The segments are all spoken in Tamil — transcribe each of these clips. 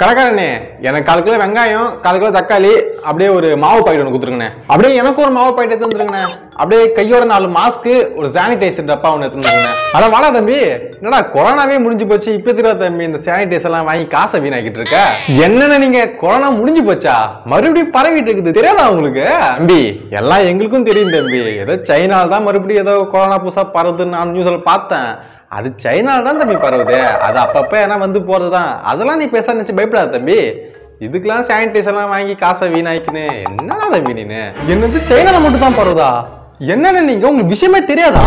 கடைக்காரண்ணே எனக்கு கால் கிலோ வெங்காயம் கால் கிலோ தக்காளி அப்படியே ஒரு மாவு பாக்கெட் ஒன்று கொடுத்துருங்கண்ணே. அப்படியே எனக்கு ஒரு மாவு பாக்கெட் எடுத்துருங்கண்ணே அப்படியே கையோட நாலு மாஸ்க்கு ஒரு சானிடைசர் டப்பா ஒன்று எடுத்து வந்துருங்கண்ணே அட வாடா தம்பி என்னடா கொரோனாவே முடிஞ்சு போச்சு. இப்போ தெரியா தம்பி இந்த சானிடைசர் எல்லாம் வாங்கி காசை வீணாக்கிட்டு இருக்க? என்னென்ன நீங்க கொரோனா முடிஞ்சு போச்சா? மறுபடியும் பரவிட்டு இருக்குது. தெரியாதா உங்களுக்கு? தம்பி எல்லாம் எங்களுக்கும் தெரியும் தம்பி. ஏதோ சைனால தான் மறுபடியும் ஏதோ கொரோனா புதுசா பரவுதுன்னு நான் நியூஸ்ல பார்த்தேன். அது சைனால தான் தம்பி பரவுது. அது அப்பப்போ ஏன்னா வந்து போகிறது தான் அதெல்லாம் நீ பேச நினச்சி பயப்படாத தம்பி. இதுக்கெல்லாம் சானிடைசர்லாம் வாங்கி காசை வீணாக்கின்னு என்னடா தம்பி நீனு என்னது சைனால மட்டும் தான் பரவுதா? என்னன்னு நீங்கள் உங்களுக்கு விஷயமே தெரியாதா?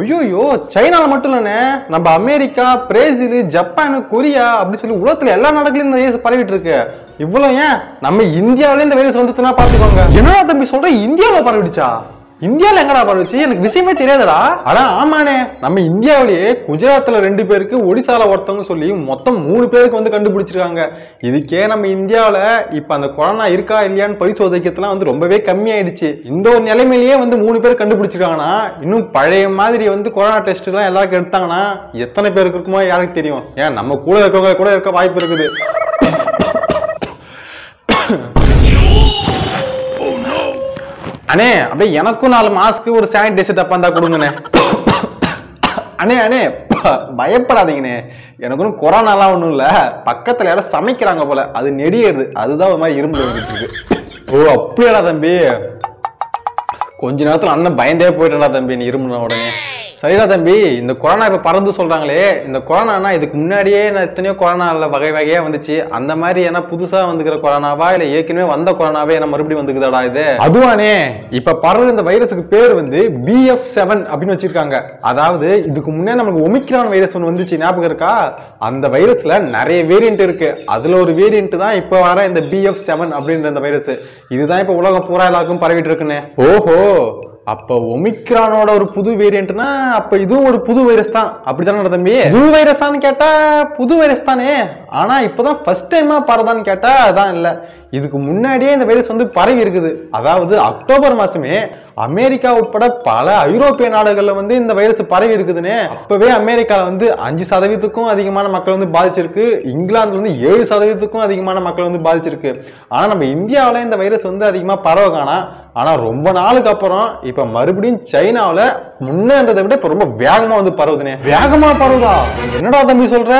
ஐயோயோ சைனால மட்டும் இல்லைண்ணே. நம்ம அமெரிக்கா பிரேசில் ஜப்பானு கொரியா அப்படின்னு சொல்லி உலகத்தில் எல்லா நாடுகளையும் இந்த வைரஸ் பரவிட்டு இருக்கு. இவ்வளோ ஏன்? நம்ம இந்தியாவிலே இந்த வைரஸ் வந்துட்டுனா பார்த்துக்கோங்க. என்னடா தம்பி சொல்கிறேன் இந்தியாவில் பரவிடுச்சா? இந்தியால எங்கடா பரவுச்சு எனக்கு விஷயமே தெரியாதுடா. ஆனா ஆமாண்ணே. நம்ம இந்தியாவிலேயே குஜராத்ல ரெண்டு பேருக்கு ஒடிசால ஒருத்தவங்க சொல்லி மொத்தம் மூணு பேருக்கு வந்து கண்டுபிடிச்சிருக்காங்க. இதுக்கே நம்ம இந்தியாவில இப்ப அந்த கொரோனா இருக்கா இல்லையான்னு பரிசோதிக்கிறதுலாம் வந்து ரொம்பவே கம்மியாயிடுச்சு. இந்த ஒரு நிலைமையிலேயே வந்து மூணு பேர் கண்டுபிடிச்சிருக்காங்கன்னா இன்னும் பழைய மாதிரி வந்து கொரோனா டெஸ்ட் எல்லாம் எல்லாருக்கும் எடுத்தாங்கன்னா எத்தனை பேருக்கு இருக்குமோ யாருக்கு தெரியும்? ஏன் நம்ம கூட இருக்கவங்க கூட இருக்க வாய்ப்பு இருக்குது. அண்ணே அப்படியே எனக்கும் நாலு மாஸ்க்கு ஒரு சானிடைசர் டப்பா இருந்தா கொடுங்கண்ணே. அண்ணே அண்ணே பயப்படாதீங்கண்ணே. எனக்கு ஒன்றும் கொரோனாலாம் ஒன்றும் இல்லை. பக்கத்தில் யாரோ சமைக்கிறாங்க போல. அது நெடியறது. அதுதான் ஒரு மாதிரி இரும்பு வந்துட்டு இருக்கு. ஓ அப்படியாடா தம்பி. கொஞ்ச நேரத்துல அண்ணன் பயந்தே போயிட்டா தம்பி நீ இருமுன உடனே. சரிடா தம்பி இந்த கொரோனா இப்ப பறந்து சொல்றாங்களே இந்த கொரோனானா இதுக்கு முன்னாடியே நான் எத்தனையோ கொரோனால வகை வகையா வந்துச்சு. அந்த மாதிரி ஏன்னா புதுசா வந்துக்கிற கொரோனாவா இல்ல ஏற்கனவே வந்த கொரோனாவே என்ன மறுபடியும் வந்துக்குதாடா இது? அதுவானே. இப்ப பரவுற இந்த வைரஸுக்கு பேர் வந்து பிஎஃப் செவன் அப்படின்னு வச்சிருக்காங்க. அதாவது இதுக்கு முன்னே நமக்கு ஒமிக்ரான் வைரஸ் ஒன்று வந்துச்சு ஞாபகம் இருக்கா? அந்த வைரஸ்ல நிறைய வேரியன்ட் இருக்கு. அதுல ஒரு வேரியன்ட் தான் இப்ப வர இந்த பிஎஃப் செவன் அப்படின்ற இந்த வைரஸ். இதுதான் இப்ப உலகம் பூரா எல்லாருக்கும் பரவிட்டு இருக்குன்னு. ஓஹோ. அப்ப ஒமிக்ரானோட ஒரு புது வேரியன்ட்னா அப்ப இதுவும் ஒரு புது வைரஸ் தான். அப்படித்தானே தம்பி? புது வைரஸான்னு கேட்டா புது வைரஸ் தானே. ஆனா இப்பதான் ஃபர்ஸ்ட் டைமா பரதான்னு கேட்டா அதான் இல்ல. இதுக்கு முன்னாடியே இந்த வைரஸ் வந்து பரவி இருக்குது. அதாவது அக்டோபர் மாசமே அமெரிக்கா உட்பட பல ஐரோப்பிய நாடுகள்ல வந்து இந்த வைரஸ் பரவி இருக்குதுன்னு அப்பவே அமெரிக்கால வந்து அஞ்சு சதவீதத்துக்கும் அதிகமான மக்கள் வந்து பாதிச்சிருக்கு. இங்கிலாந்துல வந்து ஏழு சதவீதத்துக்கும் அதிகமான மக்கள் வந்து பாதிச்சிருக்கு. ஆனா நம்ம இந்தியாவுல இந்த வைரஸ் வந்து அதிகமா பரவ காணாம் ஆனா ரொம்ப நாளுக்கு அப்புறம் இப்ப மறுபடியும் சைனாவுல முன்ன இருந்ததை விட இப்ப ரொம்ப வேகமா வந்து பரவுதுனே வேகமா பரவுதா? என்னடா தம்பி சொல்ற?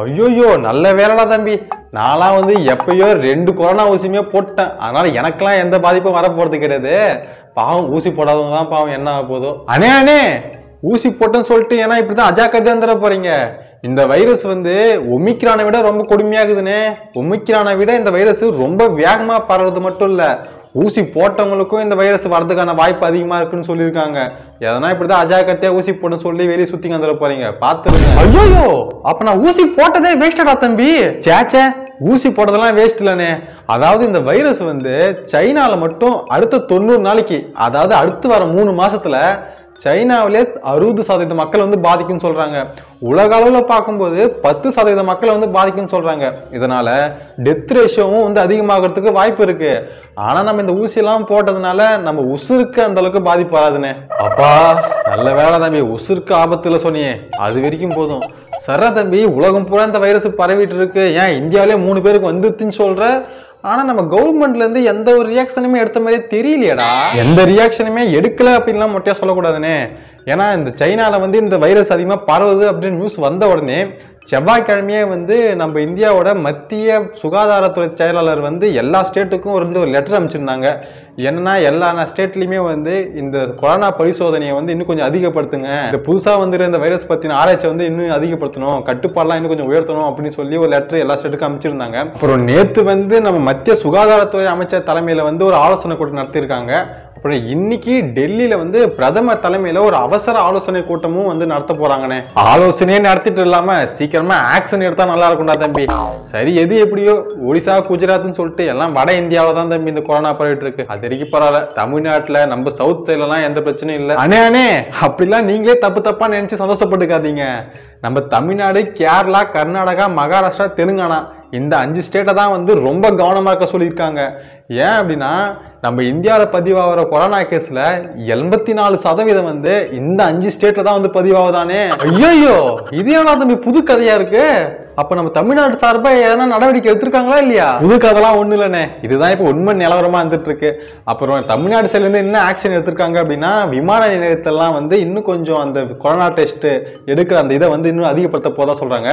ஐயோயோ நல்ல வேலைடா தம்பி. நான்லாம் வந்து எப்பயோ ரெண்டு கொரோனா ஊசியுமே போட்டேன். அதனால எனக்கெல்லாம் எந்த பாதிப்பும் வரப்போறது கிடையாது. பாவம் ஊசி போடாதவங்க தான் பாவம் என்ன ஆக போதோ அண்ணே அண்ணே ஊசி போட்டேன்னு சொல்லிட்டு ஏன்னா இப்படிதான் அஜாக்கிரதையா தர போறீங்க. இந்த வைரஸ் வந்து ஒமிக்ரானை விட ரொம்ப கொடுமையாகுதுனே ஒமிக்ரானை விட இந்த வைரஸ் ரொம்ப வேகமாக பரவுறது மட்டும் இல்லை. ஊசி போட்டவங்களுக்கும் இந்த வைரஸ் வரதுக்கான வாய்ப்பு அதிகமா இருக்குன்னு சொல்லியிருக்காங்க. எதனா இப்படிதான் அஜாக்கிரதையா ஊசி போட்டு சொல்லி வெளியே சுத்தி வந்துட போறீங்க. பாத்துருங்க. ஐயோ அப்ப நான் ஊசி போட்டதே வேஸ்டடா தம்பி. சேச்சே ஊசி போட்டதெல்லாம் வேஸ்ட் இல்லனே. அதாவது இந்த வைரஸ் வந்து சைனால மட்டும் அடுத்த தொண்ணூறு நாளைக்கு அதாவது அடுத்து வர மூணு மாசத்துல சைனாவிலே அறுபது சதவீத மக்கள் வந்து பாதிக்கும்னு சொல்றாங்க. உலக அளவில் பார்க்கும்போது பத்து சதவீத மக்களை வந்து பாதிக்கும்னு சொல்றாங்க. இதனால டெத் ரேஷியோவும் வந்து அதிகமாகிறதுக்கு வாய்ப்பு இருக்கு. ஆனா நம்ம இந்த ஊசி எல்லாம் போட்டதுனால நம்ம உசுருக்கு அந்த அளவுக்கு பாதிப்பு வராதுண்ணே அப்பா நல்ல வேலை தம்பி. உசுருக்கு ஆபத்துல சொன்னியே. அது வரைக்கும் போதும். சர தம்பி உலகம் பூரா இந்த வைரஸ் பரவிட்டு இருக்கு. ஏன் இந்தியாவிலே மூணு பேருக்கு வந்துருச்சுன்னு சொல்ற? ஆனா நம்ம கவர்மெண்ட்ல இருந்து எந்த ஒரு ரியாக்ஷனுமே எடுத்த மாதிரியே தெரியலையேடா. எந்த ரியாக்ஷனுமே எடுக்கல அப்படின்லாம் மொட்டையா சொல்லக்கூடாதுனே. ஏன்னா இந்த சைனாவில் வந்து இந்த வைரஸ் அதிகமாக பரவுது அப்படின்னு நியூஸ் வந்த உடனே செவ்வாய்க்கிழமையே வந்து நம்ம இந்தியாவோட மத்திய சுகாதாரத்துறை செயலாளர் வந்து எல்லா ஸ்டேட்டுக்கும் ஒரு வந்து ஒரு லெட்டர் அனுப்பிச்சிருந்தாங்க. என்னன்னா எல்லா ஸ்டேட்லையுமே வந்து இந்த கொரோனா பரிசோதனையை வந்து இன்னும் கொஞ்சம் அதிகப்படுத்துங்க. இந்த புதுசாக வந்துருக்க இந்த வைரஸ் பற்றின ஆராய்ச்சி வந்து இன்னும் அதிகப்படுத்தணும் கட்டுப்பாடெலாம் இன்னும் கொஞ்சம் உயர்த்தணும் அப்படின்னு சொல்லி ஒரு லெட்டர் எல்லா ஸ்டேட்டுக்கும் அமைச்சிருந்தாங்க அப்புறம் நேற்று வந்து நம்ம மத்திய சுகாதாரத்துறை அமைச்சர் தலைமையில் வந்து ஒரு ஆலோசனை கூட்டம் நடத்தியிருக்காங்க. அப்புறம் இன்னைக்கு டெல்லியில வந்து பிரதமர் தலைமையில ஒரு அவசர ஆலோசனை கூட்டமும் வந்து நடத்த போறாங்கண்ணே. ஆலோசனையே நடத்திட்டு இல்லாம சீக்கிரமா ஆக்ஷன் எடுத்தா நல்லா இருக்கும்டா தம்பி. சரி எது எப்படியோ ஒடிசா குஜராத்னு சொல்லிட்டு எல்லாம் வட இந்தியாவில தான் தம்பி இந்த கொரோனா பரவிட்டு இருக்கு. அது வரைக்கும் பரவாயில்ல. தமிழ்நாட்டுல நம்ம சவுத் சைட்லாம் எந்த பிரச்சனையும் இல்லை. அண்ணே அண்ணே அப்படிலாம் நீங்களே தப்பு தப்பா நினைச்சு சந்தோஷப்பட்டுக்காதீங்க. நம்ம தமிழ்நாடு கேரளா கர்நாடகா மகாராஷ்டிரா தெலுங்கானா இந்த அஞ்சு ஸ்டேட்டை தான் வந்து ரொம்ப கவனமா இருக்க சொல்லியிருக்காங்க. ஏன் அப்படின்னா நம்ம இந்தியாவில் பதிவாகிற கொரோனா கேஸில் எண்பத்தி நாலு சதவீதம் வந்து இந்த அஞ்சு ஸ்டேட்டில் தான் வந்து பதிவாகுதானே? ஐயோ இது ஏன்னா தம்பி புது கதையாக இருக்கு? அப்போ நம்ம தமிழ்நாடு சார்பாக எதனா நடவடிக்கை எடுத்திருக்காங்களா இல்லையா? புது கதைலாம் ஒன்றும் இல்லைண்ணே. இதுதான் இப்போ உண்மை நிலவரமாக இருந்துட்டு இருக்கு அப்புறம் தமிழ்நாடு சைட்லேருந்து என்ன ஆக்ஷன் எடுத்திருக்காங்க அப்படின்னா விமான நிலையத்தெல்லாம் வந்து இன்னும் கொஞ்சம் அந்த கொரோனா டெஸ்ட் எடுக்கிற அந்த இதை வந்து இன்னும் அதிகப்படுத்த போதா சொல்கிறாங்க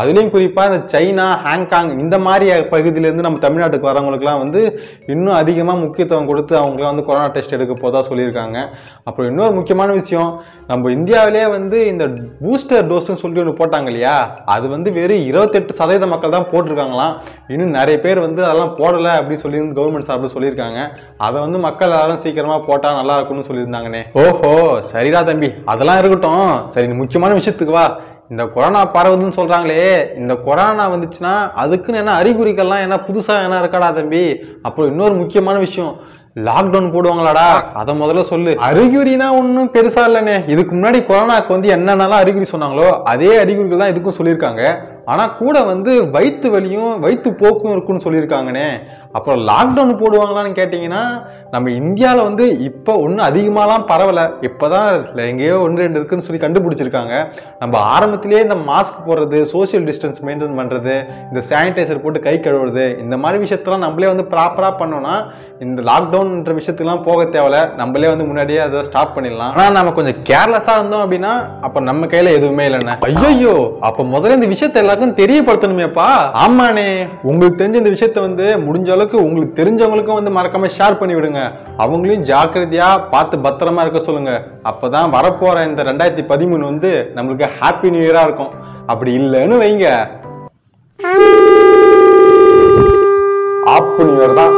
அதுலேயும் குறிப்பாக இந்த சைனா ஹாங்காங் இந்த மாதிரி பகுதியிலேருந்து நம்ம தமிழ்நாட்டுக்கு வரவங்களுக்குலாம் வந்து இன்னும் அதிகமாக முக்கியத்துவம் கொடுத்து அவங்களாம் வந்து கொரோனா டெஸ்ட் எடுக்க போதாக சொல்லியிருக்காங்க. அப்புறம் இன்னொரு முக்கியமான விஷயம் நம்ம இந்தியாவிலே வந்து இந்த பூஸ்டர் டோஸ்ன்னு சொல்லிட்டு ஒன்று போட்டாங்க இல்லையா? அது வந்து வெறும் இருபத்தெட்டு சதவீத மக்கள் தான் போட்டிருக்காங்களாம். இன்னும் நிறைய பேர் வந்து அதெல்லாம் போடலை அப்படின்னு சொல்லி கவர்மெண்ட் சார்பில் சொல்லியிருக்காங்க. அதை வந்து மக்கள் எல்லாரும் சீக்கிரமாக போட்டால் நல்லா இருக்கும்னு சொல்லியிருந்தாங்கண்ணே. ஓஹோ சரிடா தம்பி. அதெல்லாம் இருக்கட்டும். சரி முக்கியமான விஷயத்துக்கு வா. இந்த கொரோனா பரவுதுன்னு சொல்கிறாங்களே இந்த கொரோனா வந்துச்சுன்னா அதுக்குன்னு என்ன அறிகுறிகள்லாம் என்ன புதுசாக என்ன இருக்காடா தம்பி? அப்புறம் இன்னொரு முக்கியமான விஷயம் லாக்டவுன் போடுவாங்களாடா? அதை முதல்ல சொல்லு. அறிகுறினா ஒன்றும் பெருசா இல்லைண்ணே. இதுக்கு முன்னாடி கொரோனாக்கு வந்து என்னென்னலாம் அறிகுறி சொன்னாங்களோ அதே அறிகுறிகள் தான் இதுக்கும் சொல்லியிருக்காங்க. ஆனால் கூட வந்து வயிற்று வலியும் வயிற்று போக்கும் இருக்குன்னு சொல்லியிருக்காங்கண்ணே. அப்புறம் லாக்டவுன் போடுவாங்களான்னு கேட்டிங்கன்னா நம்ம இந்தியாவில் வந்து இப்போ ஒன்றும் அதிகமாகலாம் பரவலை. இப்போதான் எங்கேயோ ஒன்று ரெண்டு இருக்குன்னு சொல்லி கண்டுபிடிச்சிருக்காங்க. நம்ம ஆரம்பத்திலேயே இந்த மாஸ்க் போடுறது சோஷியல் டிஸ்டன்ஸ் மெயின்டைன் பண்ணுறது இந்த சானிடைசர் போட்டு கை கழுவுறது இந்த மாதிரி விஷயத்தெல்லாம் நம்மளே வந்து ப்ராப்பராக பண்ணோன்னா இந்த லாக்டவுன்ன்ற விஷயத்துக்குலாம் போக தேவையில்ல நம்மளே வந்து முன்னாடியே அதை ஸ்டாப் பண்ணிடலாம். ஆனால் நம்ம கொஞ்சம் கேர்லெஸ்ஸாக இருந்தோம் அப்படின்னா அப்போ நம்ம கையில் எதுவுமே இல்லைண்ணே. ஐயோ அப்போ முதல்ல இந்த விஷயத்தை எல்லாருக்கும் தெரியப்படுத்தணுமேப்பா. ஆமாண்ணே உங்களுக்கு தெரிஞ்ச இந்த விஷயத்த வந்து முடிஞ்ச அளவுக்கு உங்களுக்கு தெரிஞ்சவங்களுக்கும் வந்து மறக்காம ஷேர் பண்ணி விடுங்க. அவங்களையும் ஜாக்கிரதையா பார்த்து பத்திரமா இருக்க சொல்லுங்க. அப்பதான் வரப்போற இந்த ரெண்டாயிரத்தி பதிமூணு வந்து நம்மளுக்கு ஹாப்பி நியூ இயரா இருக்கும். அப்படி இல்லைன்னு வைங்க. ஆப்பு நியூ இயர் தான்.